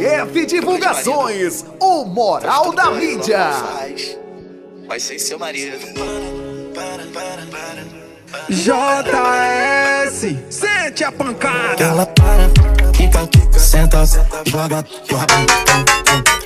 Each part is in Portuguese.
CF Divulgações, o moral da mídia. Vai ser seu marido. JS, sente a pancada. Ela para, quica, senta, joga, joga,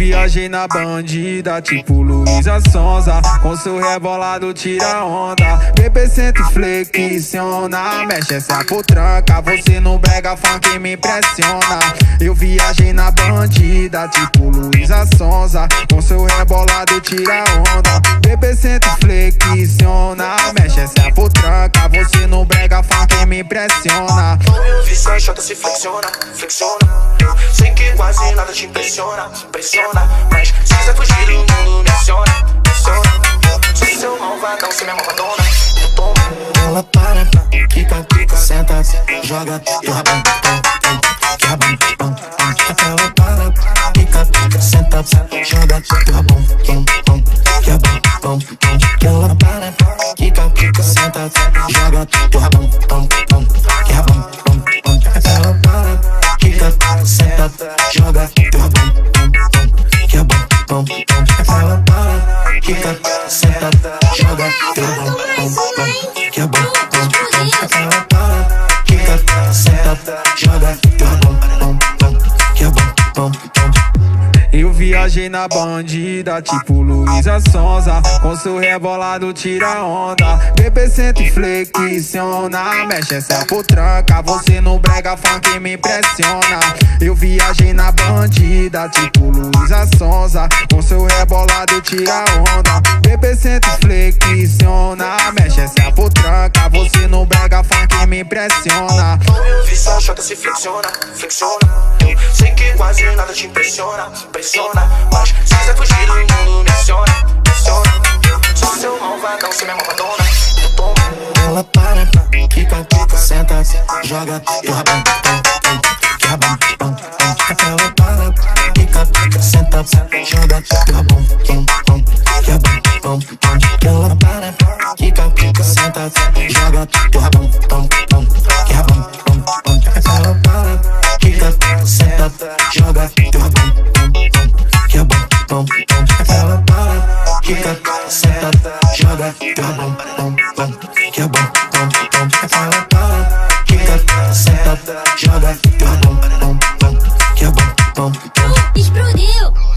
viajei na bandida, tipo Luísa Sonza. Com seu rebolado tira onda. Bebê sente flexiona Mexe essa potranca Você no brega funk me impressiona. Eu viajei na bandida, tipo Luísa Sonza. Com seu rebolado tira onda. Bebê sente flexiona Mexe essa potranca Você no brega funk me impressiona Eu chota se flexiona, flexiona. Sei que quase nada te impressiona impressiona. Mas se quiser fugir do mundo, me aciona, me aciona Sou seu malvadão, se minha malvadona toma Ela para, quica, quica, senta Joga teu rabão, que rabão, pão, Ela para, quica, quica, senta Joga teu rabão, pão, pão, que rabão, pão, pão Ela para, quica, quica, senta Joga senta, joga teu bom, bom, bom. Viajei na bandida, tipo Luísa Sonza Com seu rebolado tira onda. Bebê sente flexiona Mexe essa potranca Você no brega funk me impressiona. Eu viajei na bandida, tipo Luísa Sonza Com seu rebolado tira onda. Bebê sente flexiona Mexe essa potranca Você no brega funk me impressiona. Eu vi chota se flexiona, flexiona quase nada te impressiona impressiona. Mas se quiser fugir do mundo, me aciona, me aciona. Sou seu malvadão, se minha malvadona Ela para, quica, quica, senta Joga teu rabão, que rabão, Ela para, quica, quica, senta Joga teu rabão, que rabão, Ela para, quica, quica, senta Joga teu rabão, vai derrubar Que é bom, bom, bom Ela para, fica, senta, joga teu bom, bom Que é bom, bom, bom Ela para, fica, senta, joga Derruba, bom, bom Que é bom, bom, bom Explodiu!